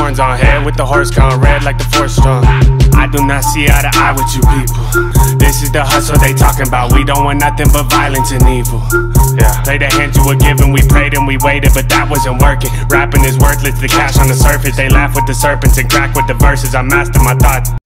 horns on head with the horse gone red like the force strong. I do not see eye to eye with you people. This is the hustle they talking about. We don't want nothing but violence and evil. Yeah. Play the hand you were given, we prayed and we waited, but that wasn't working. Rapping is worthless, the cash on the surface. They laugh with the serpents and crack with the verses. I master my thoughts.